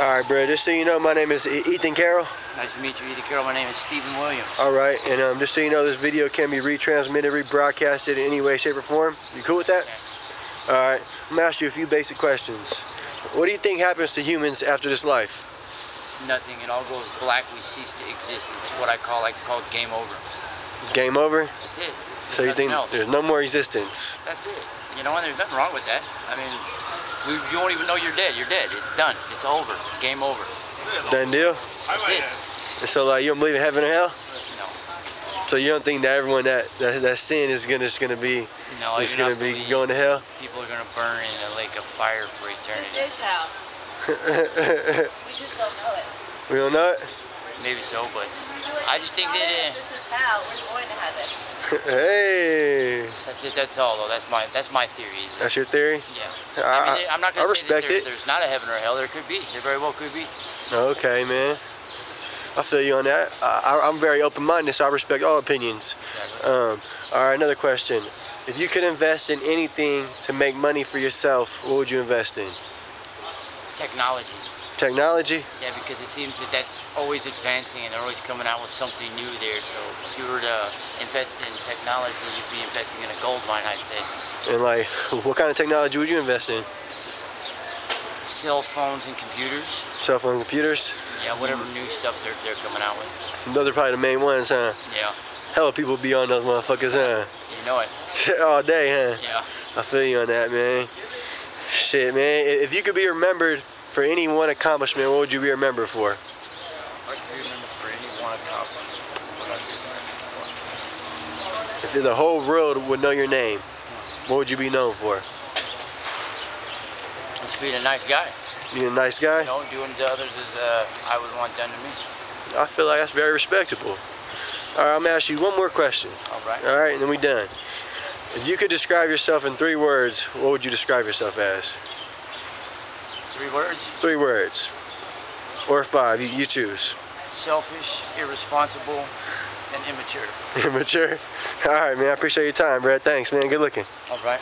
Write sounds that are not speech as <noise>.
All right, bro. Just so you know, my name is Ethen Carrell. Nice to meet you, Ethen Carrell. My name is Stephen Williams. All right, and um, just so you know, this video can be retransmitted, rebroadcasted in any way, shape, or form. You cool with that? All right. I'm gonna ask you a few basic questions. What do you think happens to humans after this life? Nothing. It all goes black. We cease to exist. It's what I call like to call game over. Game over? That's it. So you think else. there's no more existence? That's it. You know, and there's nothing wrong with that. I mean, we, you won't even know you're dead. You're dead. It's done. It's over. Game over. Done deal? That's it. So, like, you don't believe in heaven or hell? No. So you don't think that everyone that that, that sin is gonna just gonna be No, I is gonna be going to hell? People are gonna burn in a lake of fire for This eternity. is hell. <laughs> We just don't know it. we don't know it. Maybe so, but I just think that uh, This. We're going to heaven. hey, that's it. That's all, though. That's my that's my theory. that's your theory. Yeah. I I, mean, I'm not gonna say that respect there, it. there's not a heaven or a hell. There could be. There very well could be. Okay, man. I feel you on that. I, I- I'm very open-minded, so I respect all opinions. Exactly. Um, all right, another question. If you could invest in anything to make money for yourself, what would you invest in? Technology. Technology? Yeah, because it seems that that's always advancing and they're always coming out with something new there. So if you were to invest in technology, you'd be investing in a gold mine, I'd say. And like, <laughs> what kind of technology would you invest in? Cell phones and computers. Cell phone computers? Yeah, whatever new stuff they're, they're coming out with. Those are probably the main ones, huh? Yeah, Hella people be on those motherfuckers, huh? you know it. <laughs> All day, huh? Yeah. I feel you on that, man. Shit, man. If you could be remembered for any one accomplishment, what would you be remembered for? I can remember for any one accomplishment. What I'd be remembered for. If the whole world would know your name, what would you be known for? Just being a nice guy. Being a nice guy? You know, doing to others as uh, I would want done to me. I feel like that's very respectable. All right, I'm gonna ask you one more question. All right. All right, and then we're done. If you could describe yourself in three words, what would you describe yourself as? Three words. Three words. Or five, you, you choose. Selfish, irresponsible, and immature. <laughs> Immature. All right, man. I appreciate your time, Brad. Thanks, man. Good looking. All right.